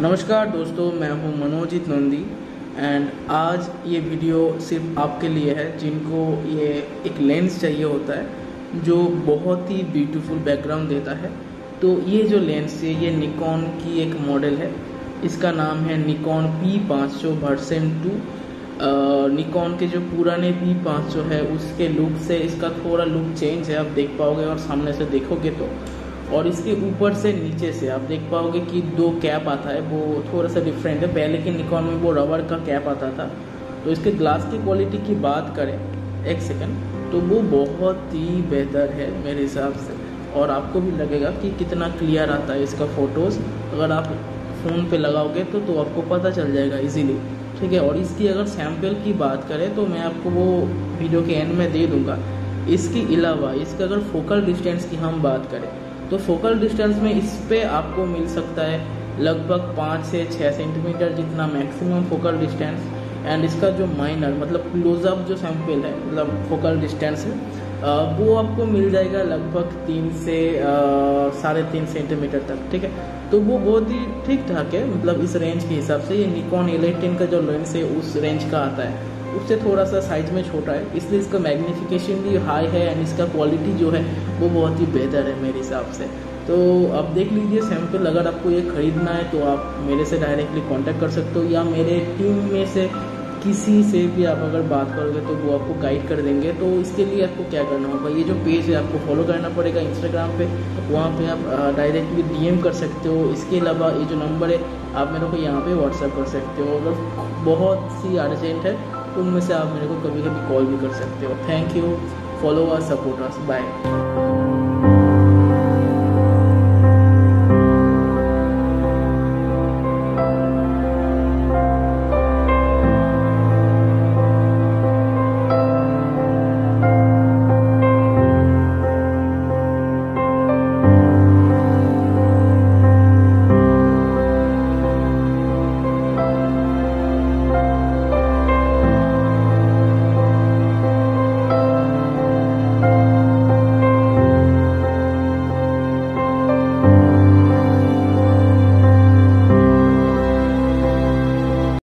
नमस्कार दोस्तों, मैं हूँ मनोजीत नंदी एंड आज ये वीडियो सिर्फ़ आपके लिए है, जिनको ये एक लेंस चाहिए होता है, जो बहुत ही ब्यूटीफुल बैकग्राउंड देता है। तो ये जो लेंस है, ये निकॉन की एक मॉडल है। इसका नाम है निकॉन पी पाँच सौ वर्सन टू निकॉन के जो पुराने पी पाँच सौ है, उसके लुक से इसका थोड़ा लुक चेंज है, आप देख पाओगे और सामने से देखोगे तो। और इसके ऊपर से नीचे से, आप देख पाओगे कि दो कैप आता है, वो थोड़ा सा डिफरेंट है। पहले के निकॉन में वो रबर का कैप आता था। तो इसके ग्लास की क्वालिटी की बात करें, एक सेकंड तो वो बहुत ही बेहतर है मेरे हिसाब से। और आपको भी लगेगा कि कितना क्लियर आता है इसका फ़ोटोज़ अगर आप फ़ोन पे लगाओगे तो तो आपको पता चल जाएगा इजीली ठीक है, और इसकी अगर सैंपल की बात करें तो मैं आपको वो वीडियो के एंड में दे दूँगा। इसके अलावा, इसका अगर फोकल डिस्टेंस की हम बात करें तो फोकल डिस्टेंस में इस पर आपको मिल सकता है लगभग पाँच से छः सेंटीमीटर जितना मैक्सिमम फोकल डिस्टेंस। एंड इसका जो माइनर मतलब क्लोजअप जो सैंपल है मतलब फोकल डिस्टेंस है वो आपको मिल जाएगा लगभग तीन से साढ़े तीन सेंटीमीटर तक, ठीक है? तो वो बहुत ही ठीक ठाक है मतलब इस रेंज के हिसाब से ये निकॉन एलेटिन का जो लेंस है, उस रेंज का आता है। उससे थोड़ा सा साइज़ में छोटा है, इसलिए इसका मैग्नीफिकेशन भी हाई है एंड इसका क्वालिटी जो है, वो बहुत ही बेहतर है मेरे हिसाब से। तो आप देख लीजिए सैंपल अगर आपको ये ख़रीदना है तो आप मेरे से डायरेक्टली कांटेक्ट कर सकते हो, या मेरे टीम में से किसी से भी आप अगर बात करोगे तो वो आपको गाइड कर देंगे। तो इसके लिए आपको क्या करना होगा, ये जो पेज है, आपको फॉलो करना पड़ेगा इंस्टाग्राम पे, वहाँ पे आप डायरेक्टली डीएम कर सकते हो। इसके अलावा ये जो नंबर है, आप मेरे को यहाँ पे व्हाट्सएप कर सकते हो। अगर बहुत सी अर्जेंट है उनमें से आप मेरे को कभी कभी कॉल भी कर सकते हो। Thank you followers supporters bye